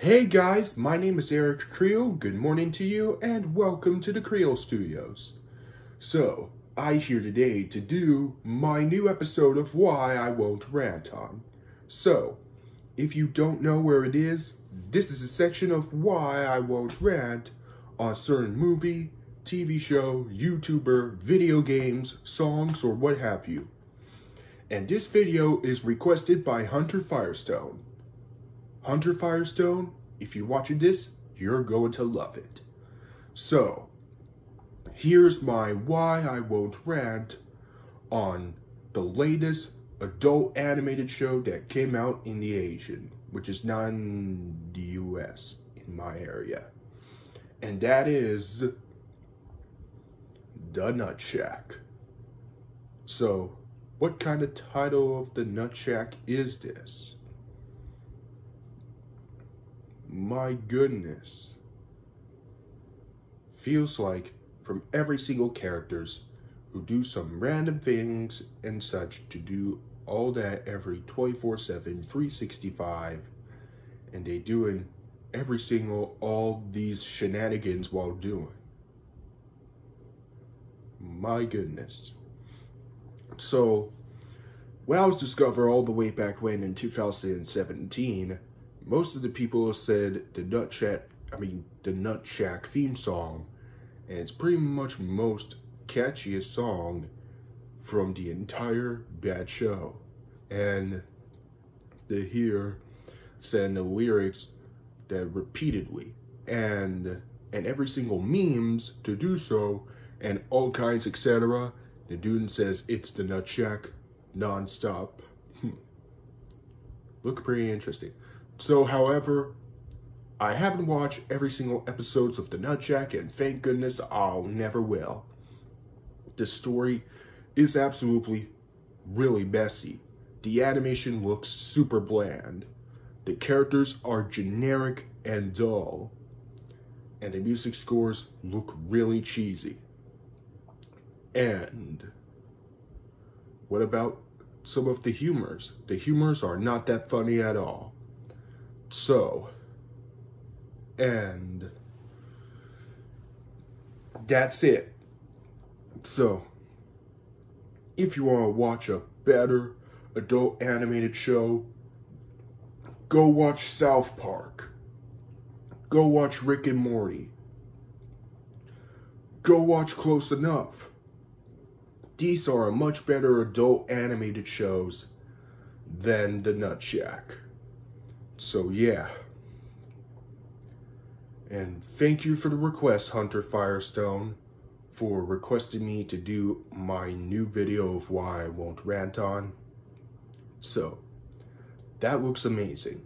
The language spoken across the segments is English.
Hey guys, my name is Eric Creel. Good morning to you and welcome to the Creel Studios. So, I here today to do my new episode of Why I Won't Rant On. So, if you don't know where it is, this is a section of Why I Won't Rant on certain movie, TV show, YouTuber, video games, songs, or what have you. And this video is requested by Hunter Firestone. Hunter Firestone, if you're watching this, you're going to love it. So, here's my why I won't rant on the latest adult animated show that came out in the Asian, which is not in the US in my area. And that is The Nutshack. So, what kind of title of The Nutshack is this? My goodness. Feels like from every single characters who do some random things and such to do all that every 24-7, 365, and they doing every single, all these shenanigans while doing. My goodness. So, when I was discovered all the way back when in 2017, most of the people said the Nut I mean, the Nutshack theme song, and it's pretty much most catchiest song from the entire bad show. And they hear saying the lyrics that repeatedly and and every single memes to do so and all kinds etc the dude says it's the nutshack non-stop hmm. look pretty interesting so however i haven't watched every single episodes of the nutshack and thank goodness i'll never will the story is absolutely really messy the animation looks super bland the characters are generic and dull, and the music scores look really cheesy. And what about some of the humors? The humors are not that funny at all. So, and that's it. So, if you want to watch a better adult animated show Go watch South Park. Go watch Rick and Morty. Go watch Close Enough. These are much better adult animated shows than The Nutshack. So yeah. And thank you for the request, Hunter Firestone, for requesting me to do my new video of why I won't rant on. So, that looks amazing.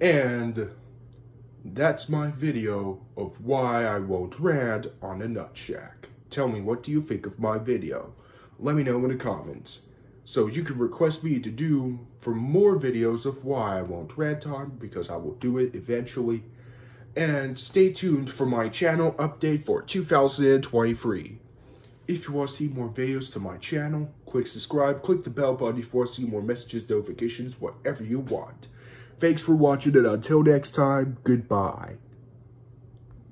And that's my video of why I won't rant on a nutshack. Tell me, what do you think of my video? Let me know in the comments. So you can request me to do for more videos of why I won't rant on, because I will do it eventually. And stay tuned for my channel update for 2023. If you want to see more videos to my channel, click subscribe, click the bell button for see more messages, notifications, whatever you want. Thanks for watching and until next time, goodbye.